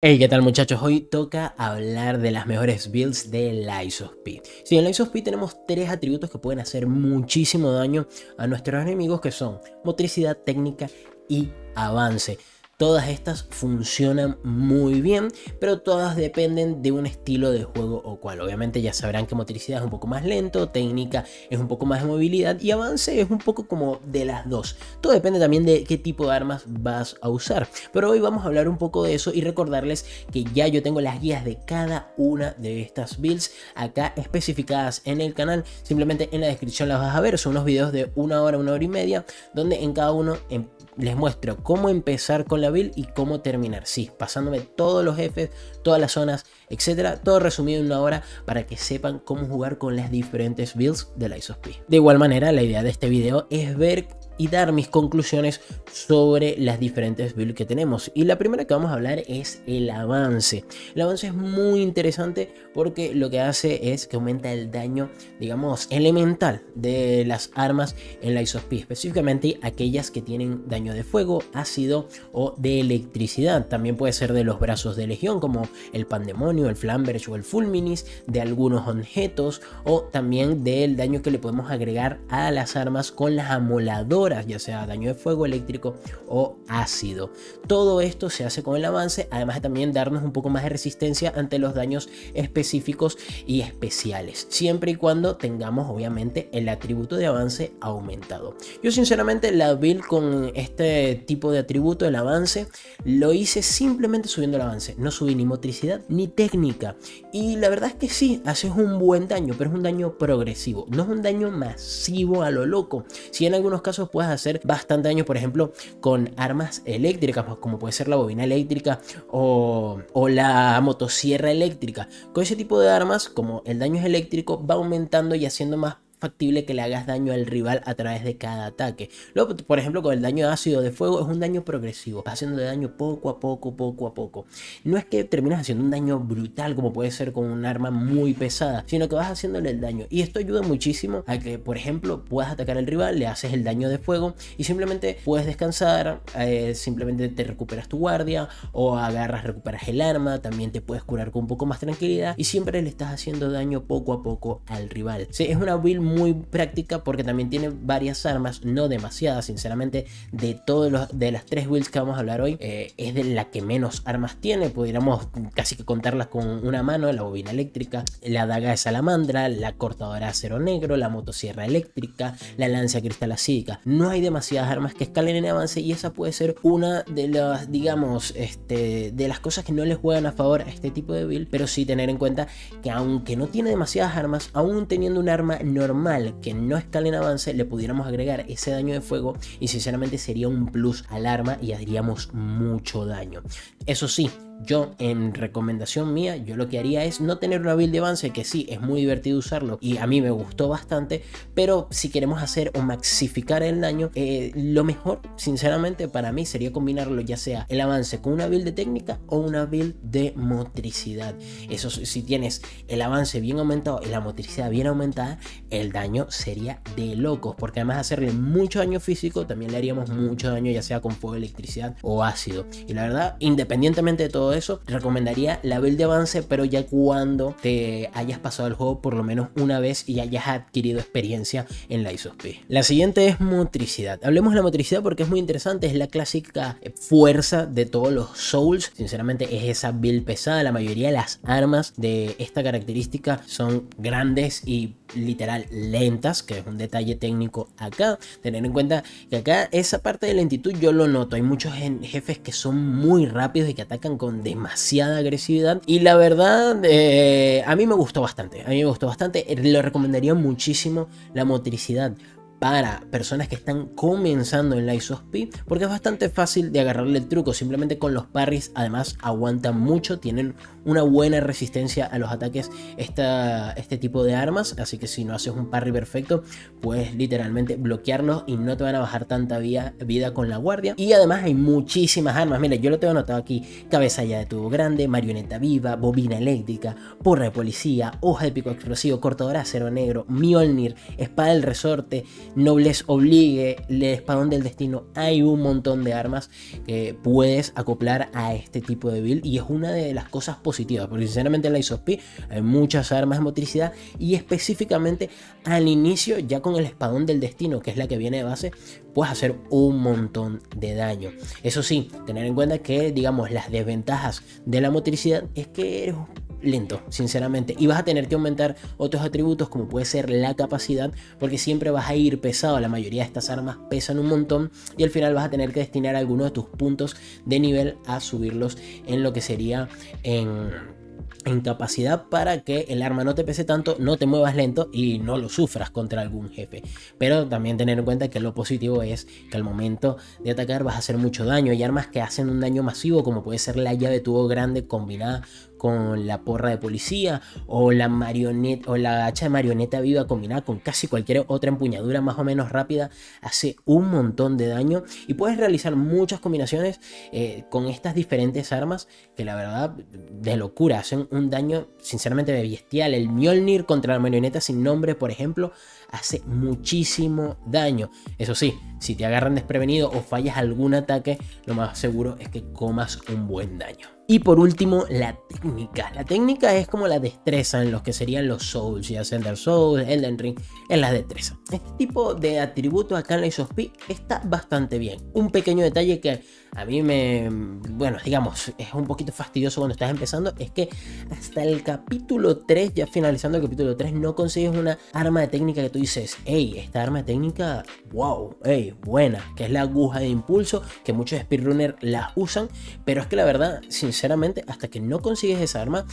Hey, ¿qué tal muchachos? Hoy toca hablar de las mejores builds de Lies of en Lies of P tenemos tres atributos que pueden hacer muchísimo daño a nuestros enemigos que son motricidad, técnica y avance. Todas estas funcionan muy bien, pero todas dependen de un estilo de juego o cual. Obviamente ya sabrán que motricidad es un poco más lento, técnica es un poco más de movilidad y avance es un poco como de las dos. Todo depende también de qué tipo de armas vas a usar. Pero hoy vamos a hablar un poco de eso y recordarles que ya yo tengo las guías de cada una de estas builds acá especificadas en el canal. Simplemente en la descripción las vas a ver. Son unos videos de una hora, una hora y media, donde en cada uno em, les muestro cómo empezar con la build y cómo terminar. Sí, pasándome todos los jefes, todas las zonas, etcétera. Todo resumido en una hora para que sepan cómo jugar con las diferentes builds de la ISOSP. De igual manera, la idea de este video es ver y dar mis conclusiones sobre las diferentes builds que tenemos. Y la primera que vamos a hablar es el avance. El avance es muy interesante porque lo que hace es que aumenta el daño, digamos, elemental de las armas en la ISOSP, específicamente aquellas que tienen daño de fuego, ácido o de electricidad. También puede ser de los brazos de legión como el pandemonio, el flamberge o el fulminis, de algunos objetos o también del daño que le podemos agregar a las armas con las amoladoras ya sea daño de fuego eléctrico o ácido. Todo esto se hace con el avance, además de también darnos un poco más de resistencia ante los daños específicos y especiales, siempre y cuando tengamos obviamente el atributo de avance aumentado. Yo sinceramente la build con este tipo de atributo, el avance, lo hice simplemente subiendo el avance, no subí ni motricidad ni técnica. Y la verdad es que sí, haces un buen daño, pero es un daño progresivo, no es un daño masivo a lo loco. Si en algunos casos puedes hacer bastante daño, por ejemplo, con armas eléctricas, pues, como puede ser la bobina eléctrica o, o la motosierra eléctrica. Con ese tipo de armas, como el daño es eléctrico, va aumentando y haciendo más factible que le hagas daño al rival a través de cada ataque. Luego, por ejemplo, con el daño ácido de fuego es un daño progresivo, vas haciendo daño poco a poco, poco a poco. No es que terminas haciendo un daño brutal como puede ser con un arma muy pesada, sino que vas haciéndole el daño. Y esto ayuda muchísimo a que, por ejemplo, puedas atacar al rival, le haces el daño de fuego y simplemente puedes descansar, eh, simplemente te recuperas tu guardia o agarras, recuperas el arma, también te puedes curar con un poco más tranquilidad y siempre le estás haciendo daño poco a poco al rival. Sí, es una build muy práctica porque también tiene varias armas, no demasiadas, sinceramente, de todos los de las tres builds que vamos a hablar hoy, eh, es de la que menos armas tiene, pudiéramos casi que contarlas con una mano, la bobina eléctrica, la daga de salamandra, la cortadora de acero negro, la motosierra eléctrica, la lanza cristal acídica. No hay demasiadas armas que escalen en avance y esa puede ser una de las, digamos, este, de las cosas que no le juegan a favor a este tipo de build, pero sí tener en cuenta que aunque no tiene demasiadas armas, aún teniendo un arma normal que no escala en avance le pudiéramos agregar ese daño de fuego y sinceramente sería un plus al arma y haríamos mucho daño. Eso sí, yo, en recomendación mía, yo lo que haría es no tener una build de avance, que sí, es muy divertido usarlo y a mí me gustó bastante, pero si queremos hacer o maxificar el daño, eh, lo mejor, sinceramente, para mí sería combinarlo ya sea el avance con una build de técnica o una build de motricidad. Eso si tienes el avance bien aumentado y la motricidad bien aumentada, el daño sería de locos, porque además de hacerle mucho daño físico, también le haríamos mucho daño ya sea con fuego, electricidad o ácido. Y la verdad, independientemente de todo eso, recomendaría la build de avance, pero ya cuando te hayas pasado el juego por lo menos una vez y hayas adquirido experiencia en la ISOSP. La siguiente es motricidad. Hablemos de la motricidad porque es muy interesante, es la clásica fuerza de todos los Souls. Sinceramente es esa build pesada, la mayoría de las armas de esta característica son grandes y literal lentas, que es un detalle técnico acá. Tener en cuenta que acá esa parte de lentitud yo lo noto. Hay muchos jefes que son muy rápidos y que atacan con demasiada agresividad. Y la verdad, eh, a mí me gustó bastante. A mí me gustó bastante. Lo recomendaría muchísimo la motricidad para personas que están comenzando en la ISOSP porque es bastante fácil de agarrarle el truco. Simplemente con los parries además aguantan mucho tienen una buena resistencia a los ataques esta, este tipo de armas así que si no haces un parry perfecto puedes literalmente bloquearlos y no te van a bajar tanta vida, vida con la guardia. Y además hay muchísimas armas. Mira yo lo tengo anotado aquí. Cabeza ya de tubo grande marioneta viva bobina eléctrica porra de policía hoja de pico explosivo cortadora acero negro Mjolnir espada del resorte Nobles Obligue, el Espadón del Destino. Hay un montón de armas que puedes acoplar a este tipo de build y es una de las cosas positivas, porque sinceramente en la ISOSP hay muchas armas de motricidad y específicamente al inicio, ya con el Espadón del Destino, que es la que viene de base, puedes hacer un montón de daño. Eso sí, tener en cuenta que, digamos, las desventajas de la motricidad es que eres lento, sinceramente. Y vas a tener que aumentar otros atributos como puede ser la capacidad, porque siempre vas a ir pesado. La mayoría de estas armas pesan un montón y al final vas a tener que destinar algunos de tus puntos de nivel a subirlos en lo que sería en en capacidad para que el arma no te pese tanto, no te muevas lento y no lo sufras contra algún jefe. Pero también tener en cuenta que lo positivo es que al momento de atacar vas a hacer mucho daño. Hay armas que hacen un daño masivo como puede ser la llave tubo grande combinada con la porra de policía o la marioneta o la hacha de marioneta viva combinada con casi cualquier otra empuñadura más o menos rápida hace un montón de daño. Y puedes realizar muchas combinaciones eh, con estas diferentes armas que la verdad de locura hacen un daño sinceramente bestial. El Mjolnir contra la marioneta sin nombre por ejemplo hace muchísimo daño. Eso sí si te agarran desprevenido o fallas algún ataque lo más seguro es que comas un buen daño y por último, la técnica. La técnica es como la destreza en los que serían los Souls, ya sea Souls, Elden Ring, en la destreza. Este tipo de atributo acá en la ISOSP está bastante bien. Un pequeño detalle que a mí me, bueno, digamos, es un poquito fastidioso cuando estás empezando, es que hasta el capítulo 3, ya finalizando el capítulo 3, no consigues una arma de técnica que tú dices, hey, esta arma de técnica, wow, hey, buena, que es la aguja de impulso, que muchos speedrunners la usan, pero es que la verdad, sinceramente, hasta que no consigues esa arma,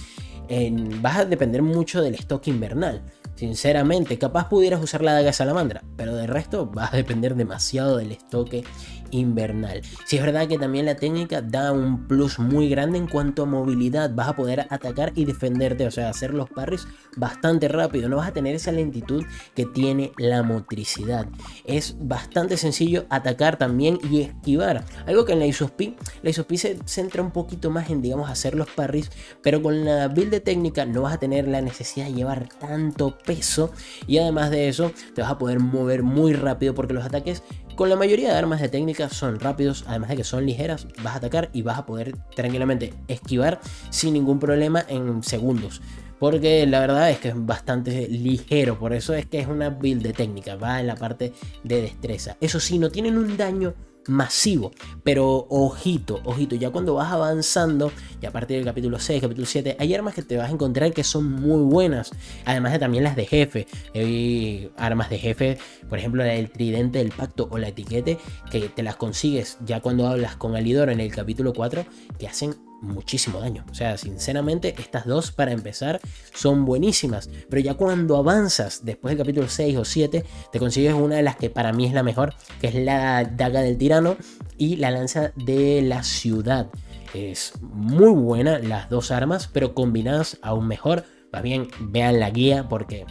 vas a depender mucho del stock invernal. Sinceramente, capaz pudieras usar la daga salamandra, pero de resto vas a depender demasiado del estoque invernal. Si es verdad que también la técnica da un plus muy grande en cuanto a movilidad, vas a poder atacar y defenderte, o sea, hacer los parries bastante rápido, no vas a tener esa lentitud que tiene la motricidad. Es bastante sencillo atacar también y esquivar, algo que en la ISOSP, la ISOSP se centra un poquito más en, digamos, hacer los parries, pero con la build de técnica no vas a tener la necesidad de llevar tanto peso y además de eso te vas a poder mover muy rápido porque los ataques con la mayoría de armas de técnica son rápidos, además de que son ligeras, vas a atacar y vas a poder tranquilamente esquivar sin ningún problema en segundos. Porque la verdad es que es bastante ligero, por eso es que es una build de técnica, va en la parte de destreza. Eso sí, no tienen un daño masivo. Pero ojito, ojito, ya cuando vas avanzando, y a partir del capítulo 6, capítulo 7, hay armas que te vas a encontrar que son muy buenas. Además de también las de jefe. Hay armas de jefe, por ejemplo, la del tridente del pacto o la etiquete, que te las consigues ya cuando hablas con Alidor en el capítulo 4, que hacen muchísimo daño. O sea, sinceramente, estas dos para empezar son buenísimas. Pero ya cuando avanzas después del capítulo 6 o 7, te consigues una de las que para mí es la mejor, que es la daga del tirano y la lanza de la ciudad. Es muy buena las dos armas, pero combinadas aún mejor. Más bien, vean la guía porque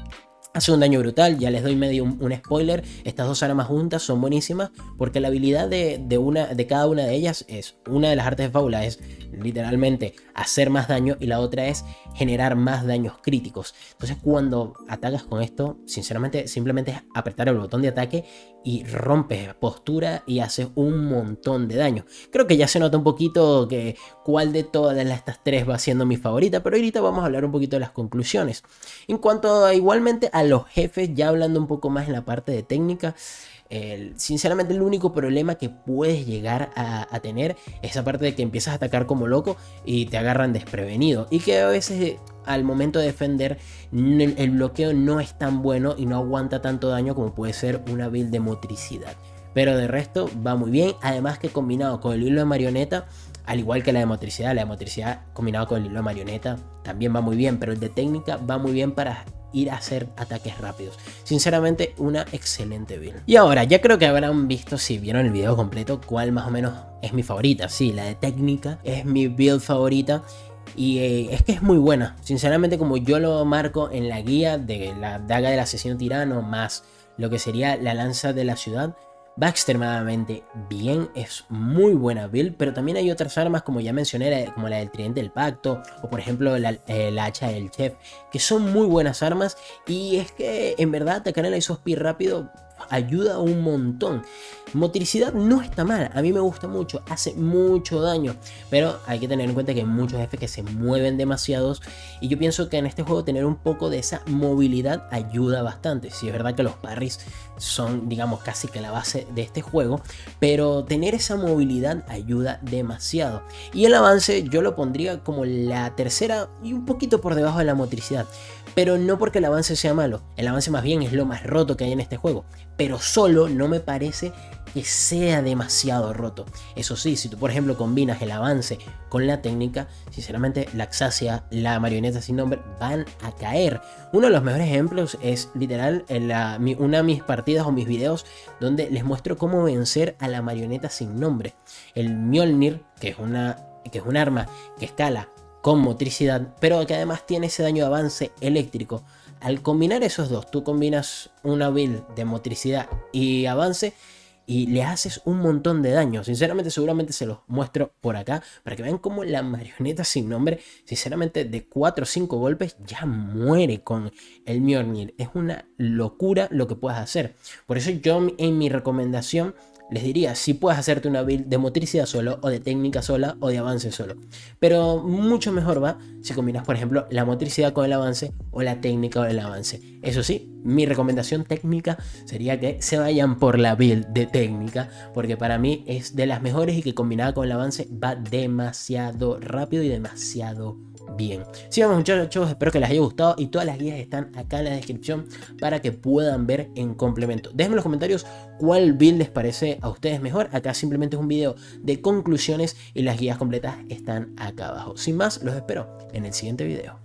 Hace un daño brutal, ya les doy medio un, spoiler. Estas dos armas juntas son buenísimas porque la habilidad de, una, de cada una de ellas es, una de las artes de fábula es literalmente hacer más daño y la otra es generar más daños críticos. Entonces cuando atacas con esto, sinceramente simplemente es apretar el botón de ataque y rompes postura y haces un montón de daño. Creo que ya se nota un poquito que cuál de todas estas tres va siendo mi favorita, pero ahorita vamos a hablar un poquito de las conclusiones. En cuanto a igualmente a los jefes, ya hablando un poco más en la parte de técnica, sinceramente el único problema que puedes llegar a, tener es esa parte de que empiezas a atacar como loco y te agarran desprevenido y que a veces al momento de defender el, bloqueo no es tan bueno y no aguanta tanto daño como puede ser una build de motricidad. Pero de resto va muy bien, además que combinado con el hilo de marioneta al igual que la de motricidad, la de motricidad combinado con el hilo de marioneta también va muy bien, pero el de técnica va muy bien para ir a hacer ataques rápidos. Sinceramente, una excelente build. Y ahora, ya creo que habrán visto, si vieron el video completo, cuál más o menos es mi favorita. Sí, la de técnica es mi build favorita. Y eh, es que es muy buena. Sinceramente, como yo lo marco en la guía de la daga del asesino tirano, más lo que sería la lanza de la ciudad, va extremadamente bien, es muy buena build, pero también hay otras armas como ya mencioné, como la del tridente del pacto o por ejemplo la, el hacha del chef, que son muy buenas armas y es que en verdad atacar en la ISOSP rápido ayuda un montón. Motricidad no está mal, a mí me gusta mucho, hace mucho daño, pero hay que tener en cuenta que hay muchos jefes que se mueven demasiados y yo pienso que en este juego tener un poco de esa movilidad ayuda bastante. Si es verdad que los parries son, digamos, casi que la base de este juego, pero tener esa movilidad ayuda demasiado. Y el avance yo lo pondría como la tercera y un poquito por debajo de la motricidad. Pero no porque el avance sea malo, el avance más bien es lo más roto que hay en este juego. Pero solo no me parece que sea demasiado roto. Eso sí, si tú por ejemplo combinas el avance con la técnica, sinceramente la Xasia, la marioneta sin nombre van a caer. Uno de los mejores ejemplos es literal en una de mis partidas o mis videos donde les muestro cómo vencer a la marioneta sin nombre. El Mjolnir, que es, una, que es un arma que escala con motricidad, pero que además tiene ese daño de avance eléctrico. Al combinar esos dos, tú combinas una build de motricidad y avance y le haces un montón de daño. Sinceramente, seguramente se los muestro por acá para que vean cómo la marioneta sin nombre, sinceramente, de 4 o 5 golpes ya muere con el Mjolnir. Es una locura lo que puedes hacer. Por eso yo en mi recomendación les diría si puedes hacerte una build de motricidad solo o de técnica sola o de avance solo. Pero mucho mejor va si combinas por ejemplo la motricidad con el avance o la técnica con el avance. Eso sí, mi recomendación técnica sería que se vayan por la build de técnica porque para mí es de las mejores y que combinada con el avance va demasiado rápido y demasiado bien. Sí, vamos muchachos, espero que les haya gustado y todas las guías están acá en la descripción para que puedan ver en complemento. Déjenme en los comentarios cuál build les parece a ustedes mejor. Acá simplemente es un video de conclusiones y las guías completas están acá abajo. Sin más, los espero en el siguiente video.